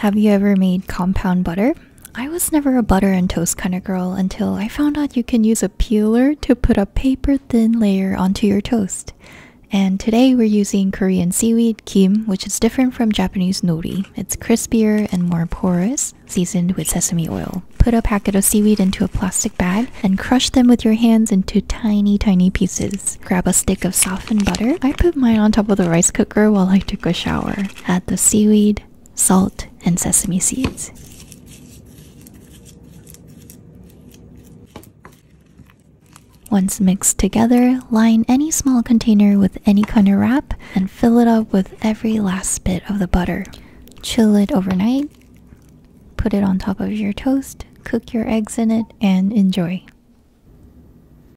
Have you ever made compound butter? I was never a butter and toast kind of girl until I found out you can use a peeler to put a paper thin layer onto your toast. And today we're using Korean seaweed kim, which is different from Japanese nori. It's crispier and more porous, seasoned with sesame oil. Put a packet of seaweed into a plastic bag and crush them with your hands into tiny, tiny pieces. Grab a stick of softened butter. I put mine on top of the rice cooker while I took a shower. Add the seaweed, salt, and sesame seeds. Once mixed together, line any small container with any kind of wrap and fill it up with every last bit of the butter. Chill it overnight, put it on top of your toast, cook your eggs in it, and enjoy.